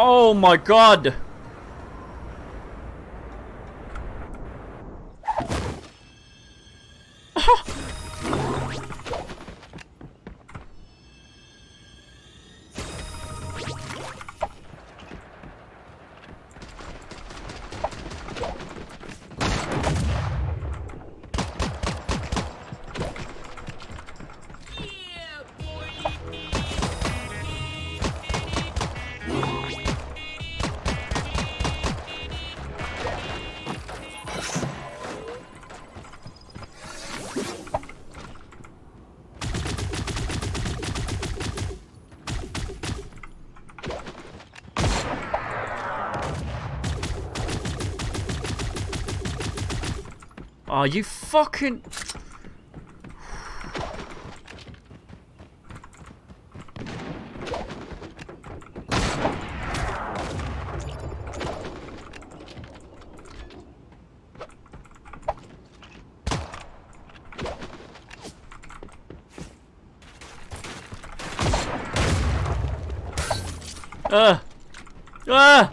Oh my god! Oh, you fucking... Ah! Ah!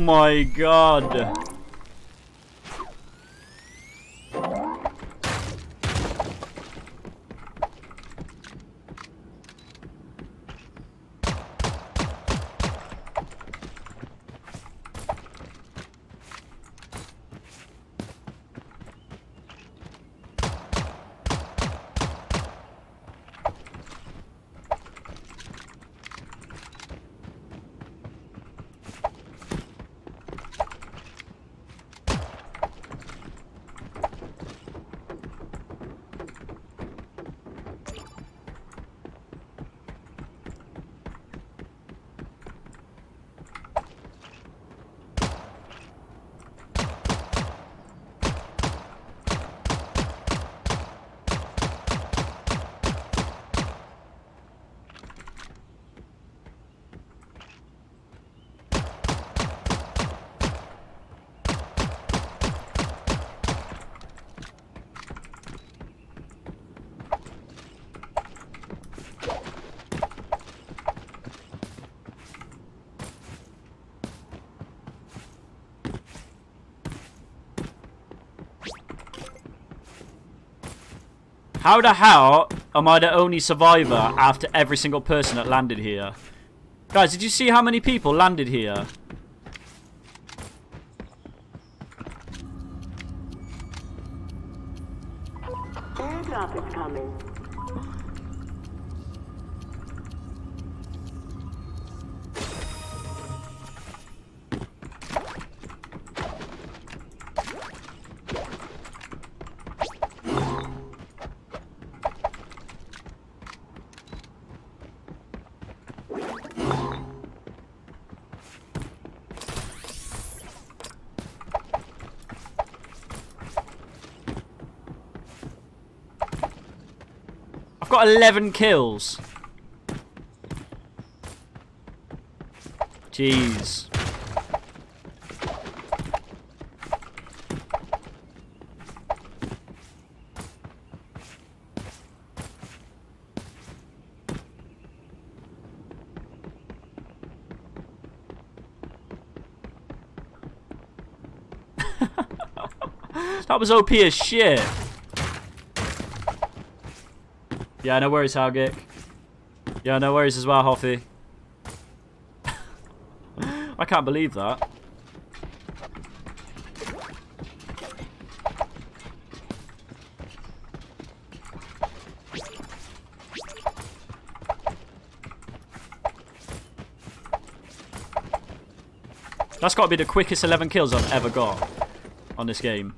My god. How the hell am I the only survivor after every single person that landed here? Guys, did you see how many people landed here? Airdrop is coming. I've got 11 kills. Jeez. that was OP as shit. Yeah, no worries, Halgic. Yeah, no worries as well, Hoffy. I can't believe that. That's got to be the quickest 11 kills I've ever got on this game.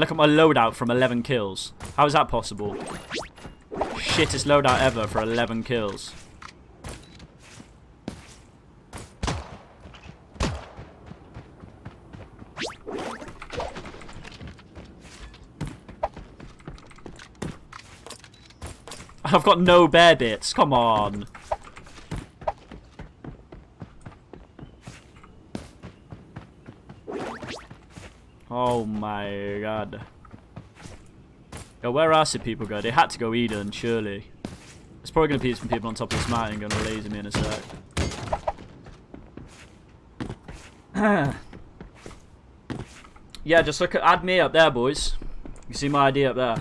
And look at my loadout from 11 kills. How is that possible? Shittest loadout ever for 11 kills. I've got no bear bits. Come on. Oh my god. Yo, where else did people go? They had to go Eden, surely. There's probably going to be some people on top of this mountain going to laser me in a sec. yeah, just look at, add me up there, boys. You see my ID up there.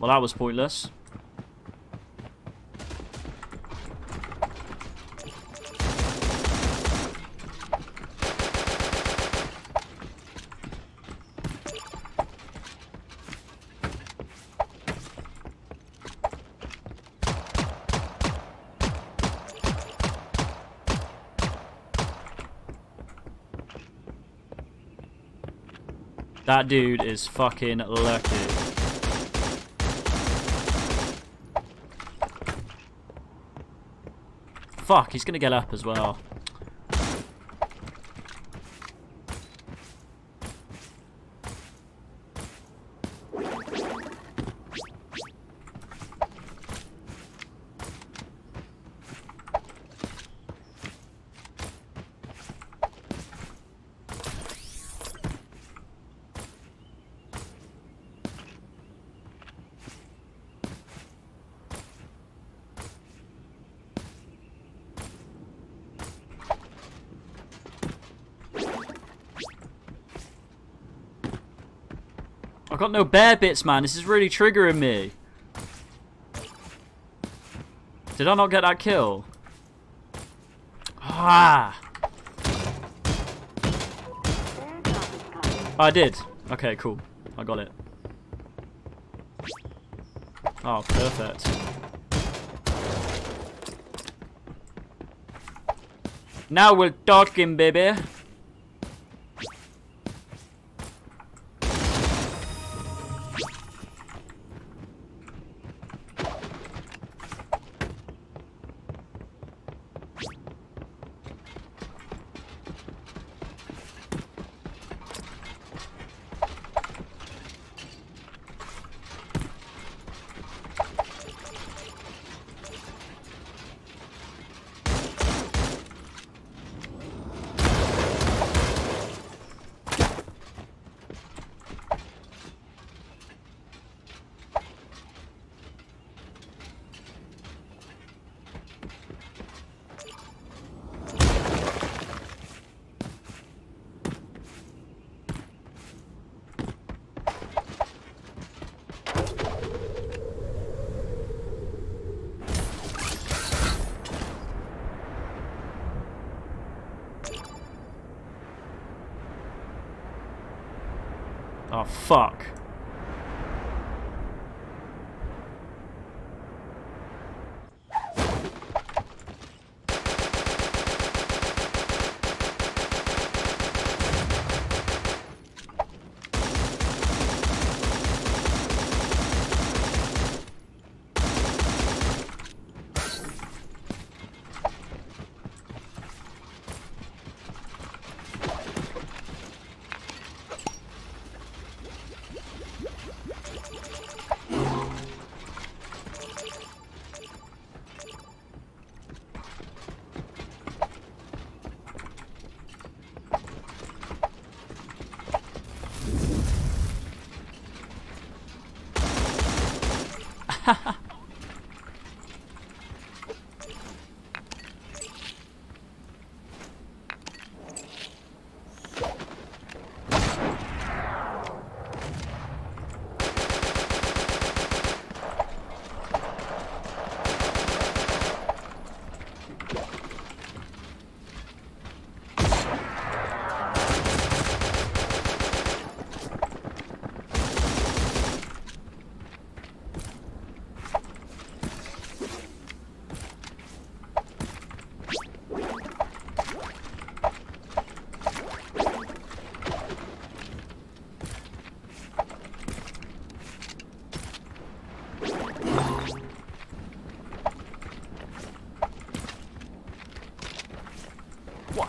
Well, that was pointless. That dude is fucking lucky. Fuck, he's gonna get up as well. I've got no bear bits, man. This is really triggering me. Did I not get that kill? Ah! Coming. I did. Okay, cool. I got it. Oh, perfect. Now we're talking, baby. Fuck. What?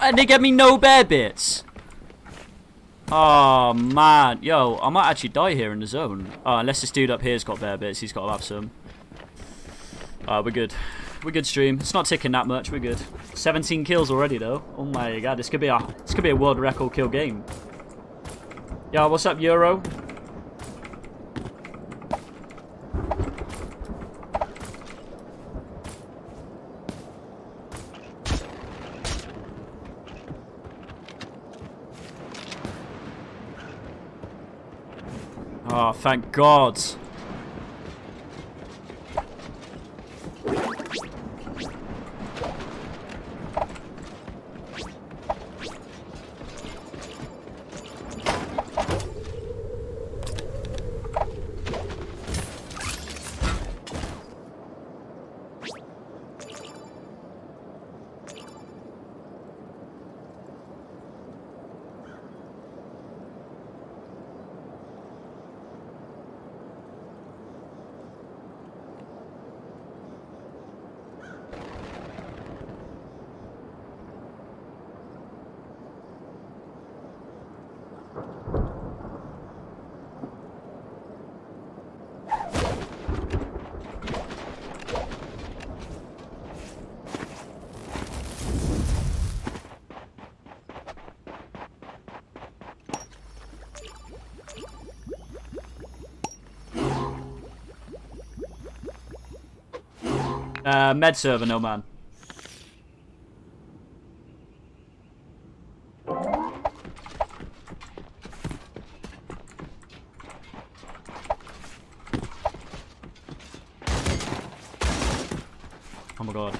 And they get me no bear bits. Oh man, yo, I might actually die here in the zone. Oh, unless this dude up here's got bear bits, he's got to have some. Alright, we're good. We're good stream. It's not ticking that much, we're good. 17 kills already though. Oh my god, this could be a this could be a world record kill game. Yo, what's up, Euro? Oh, thank God. Uh, med server, no man. Oh my god.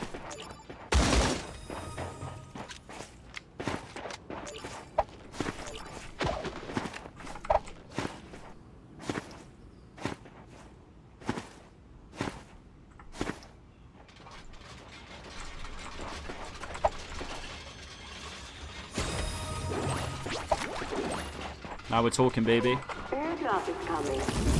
Now we're talking, baby. Airdrop is coming.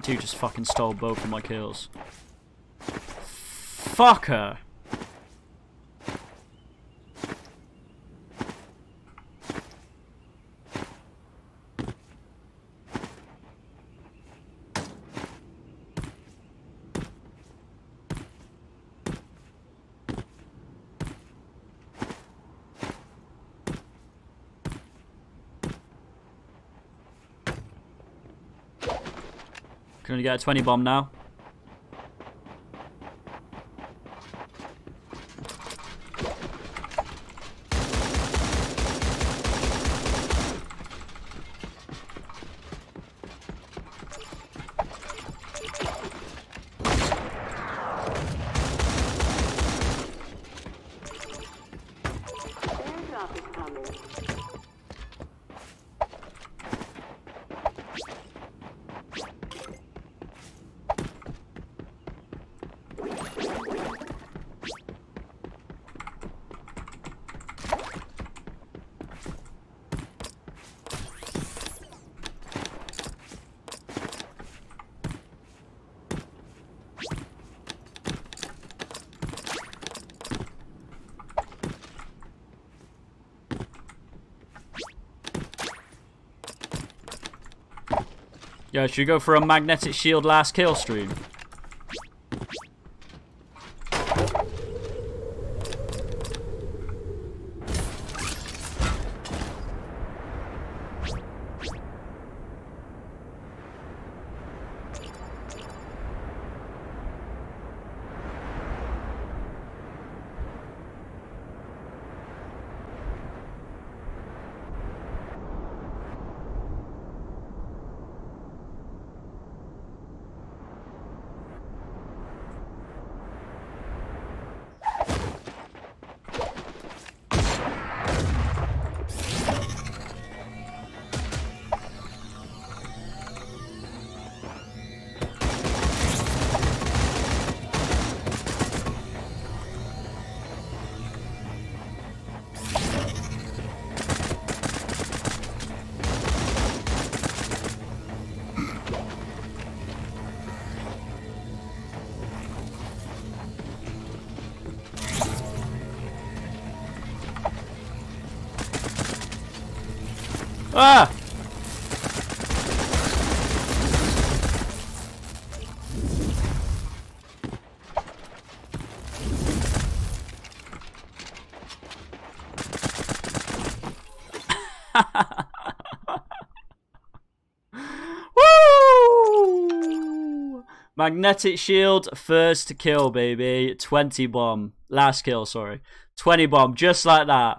That dude just fucking stole both of my kills. Fucker. Can only get a 20 bomb now. Yeah, should we go for a magnetic shield last kill stream? Ah! Woo! Magnetic shield, first kill, baby. 20 bomb. Last kill, sorry. 20 bomb, just like that.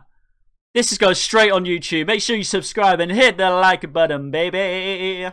This is going straight on YouTube. Make sure you subscribe and hit the like button, baby.